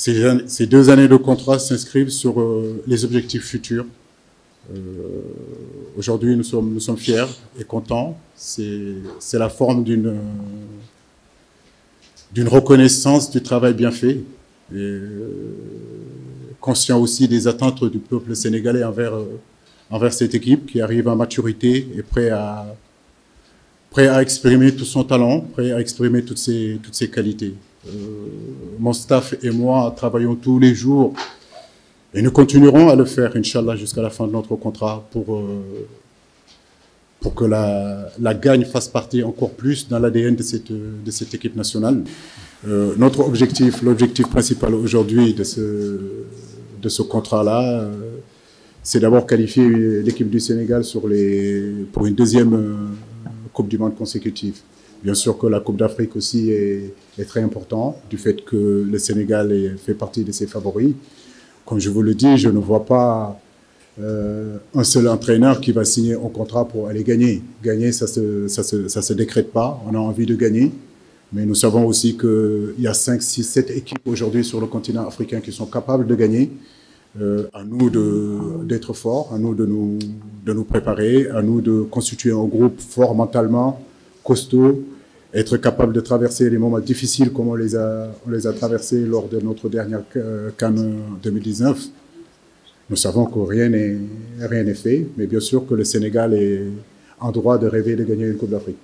Ces, deux années de contrat s'inscrivent sur euh, les objectifs futurs. Euh, aujourd'hui, nous sommes, fiers et contents. C'est la forme d'une reconnaissance du travail bien fait euh, conscient aussi des attentes du peuple sénégalais envers, cette équipe qui arrive à maturité et prêt à, exprimer tout son talent, prêt à exprimer toutes ses, qualités. Mon staff et moi travaillons tous les jours et nous continuerons à le faire, Inch'Allah, jusqu'à la fin de notre contrat pour, euh, pour que la, la gagne fasse partie encore plus dans l'ADN de cette, de cette équipe nationale. Euh, notre objectif, l'objectif principal aujourd'hui de ce, de ce contrat-là, euh, c'est d'abord qualifier l'équipe du Sénégal pour une deuxième Coupe du Monde consécutive. Bien sûr que la Coupe d'Afrique aussi est, très importante, du fait que le Sénégal fait partie de ses favoris. Comme je vous le dis, je ne vois pas euh, un seul entraîneur qui va signer un contrat pour aller gagner. Gagner, ça ça se décrète pas. On a envie de gagner. Mais nous savons aussi qu'il y a 5, 6, 7 équipes aujourd'hui sur le continent africain qui sont capables de gagner. Euh, à nous d'être forts, à nous de, nous de nous préparer, à nous de constituer un groupe fort mentalement, costaud, être capable de traverser les moments difficiles comme on les a, on les a traversés lors de notre dernière Cannes 2019. Nous savons que rien n'est rien n'est fait, mais bien sûr que le Sénégal est en droit de rêver de gagner une Coupe d'Afrique.